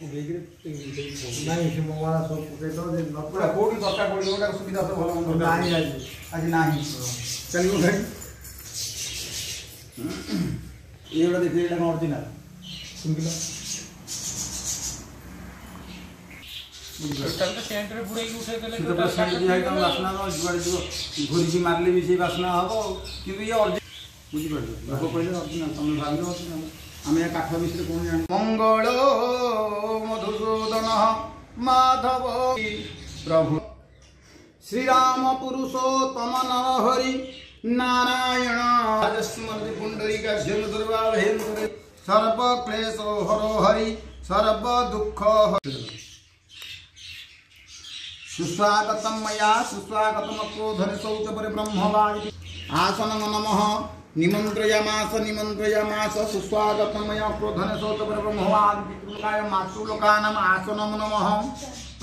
ନାଇଁ ସେ ମଙ୍ଗଳା ସବୁ ପକେଇ ଦେବ ପୁରା କୋଉଠି ଦରକାର ପଡ଼ିବ ତାର ସୁବିଧା ସବୁ ଭଲ ମନ୍ଦ ନାହିଁ ଆଜି ଆଜି ନାହିଁ ଚାଲିବ ଭାଇ ଏଗୁଡ଼ା ଦେଖିଲେ ଏଇଟା କ'ଣ ଅରିଜିନାଲ ଶୁଣିଲ ଘୁରିକି ମାରିଲେ ବି ସେଇ ବାସ୍ନା ହବ କିନ୍ତୁ ଇଏ ବୁଝିପାରିଲ ଲୋକ କହିଲେ ଅରିଜିନାଲ ତମେ ଭାବିଲ ଆମେ କାଠ ବିଷୟରେ କ'ଣ ଜାଣି ମଙ୍ଗଳ माधव प्रभु श्रीराम पुरुषोत्तम हरि नारायण स्मृति का जल दरबार सर्व क्लेश हरो हरि सर्व दुख सुस्वागतम मया सुस्वागतम क्रोधन शौच पर ब्रह्मवा आसन नम निमंत्रयमास निमंत्रयमास सुस्वागतमय क्रोधन शोच ब्रह्मवाद विकृताय मात्सुलोकानम आसनम नम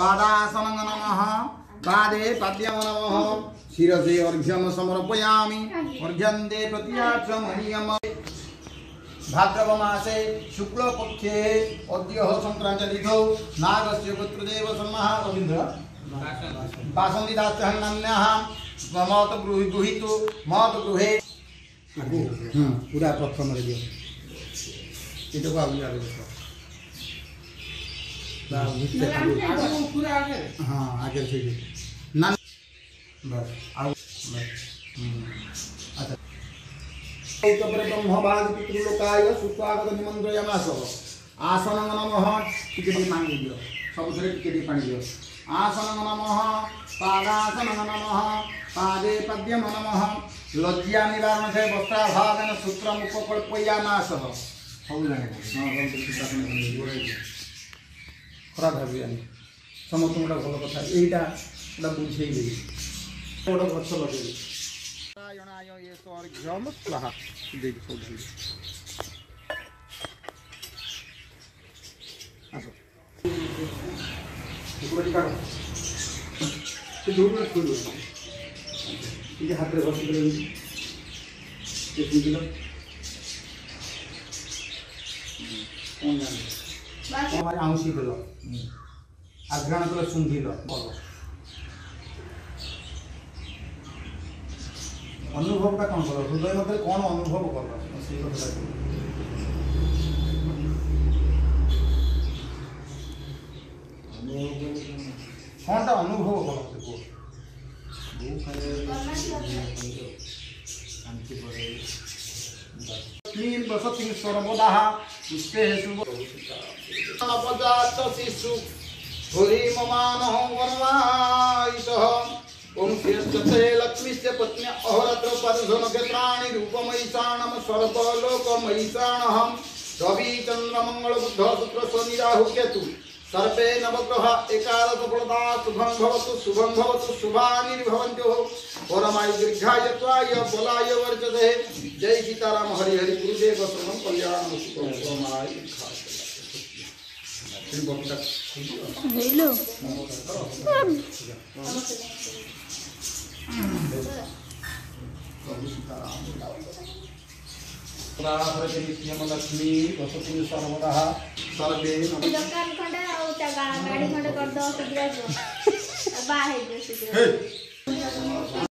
पादासन नम पादे पद्यम नम शिसे अर्घ्यम समर्पयामि अर्घ्यन्ते प्रतियाच मह्यम भाद्रवमासे शुक्लपक्षे अद्य सङ्क्रान्ततिथौ नागस्य गोत्रदेव सन्मः गोविन्द दास हन्नान्यः মত গৃহীত মত গৃহে হুম পুরা প্রথমরে দিও এটাকে আগুন আগে হ্যাঁ আগের থেকে না বাস আচ্ছা তারপরে ব্রহ্ম বাদ পিতৃলোকায় সুস্বাগত নিমন্ত্রণ আসব আসন নমঃ টিকে টিকে পানি দিও ସବୁଥିରେ ଟିକେ ଟିକେ ପାଣି ଦିଅ ଆସନ ନମଃ ପାଦାସନ ନମଃ पादेपद्यं नमः लज्जा निवारण से वस्त्राभावेन सूत्रम उपकल्पयामास ଖରାପ ଭାବିବାନି ସମସ୍ତଙ୍କୁ ଗୋଟେ ଭଲ କଥା ଏଇଟା ଗୋଟେ ବୁଝେଇବି ଗୋଟେ ଗଛ ଲଗେଇବି ନାରାୟଣାୟ ଏ ସ୍ୱର୍ଘ୍ୟମ ସ୍ୱାହା ଦେଇକି ସବୁ ଢାଲି ଆସ ଦୂରରେ ଖୋଲିବ এই যে হাতের ঘষে করে দেখুন দিল আংশি দিল আর ঘ্রাণ করে শুনছিল বলো অনুভবটা কেমন করো হৃদয় মধ্যে কোন অনুভব করো সেই কথাটা কোনটা অনুভব করো तीन बसति सर्वदा नवजात शिशु भूरी ममानः वरवायितः ॐ श्रेष्ठते लक्ष्मीस्य पत्न्या अहोरत्र परधनुक्षत्राणि रूपमयिषाणं सर्वलोकमयिषाणहं रविचन्द्रमङ्गलबुद्धसूत्रस्वनिराहुकेतु सर्पे नवग्रह एकादश प्रदा शुभम भवतु शुभम भवतु शुभानि भवन्तु वरमाय दीर्घाय त्वाय बलाय वर्चते जय सीताराम हरि हरि गुरुदेव सर्वं कल्याणं सुखं सोमाय हेलो लक्ष्मी वसतु सर्वदा ତାର ଦେଇ ଦୋକାନ ଖଣ୍ଡେ ଆଉ ତା ଗାଡ଼ି ଖଣ୍ଡେ କରିଦେବ ଶୀଘ୍ର ବାହା ହେଇଯିବ ଶୀଘ୍ର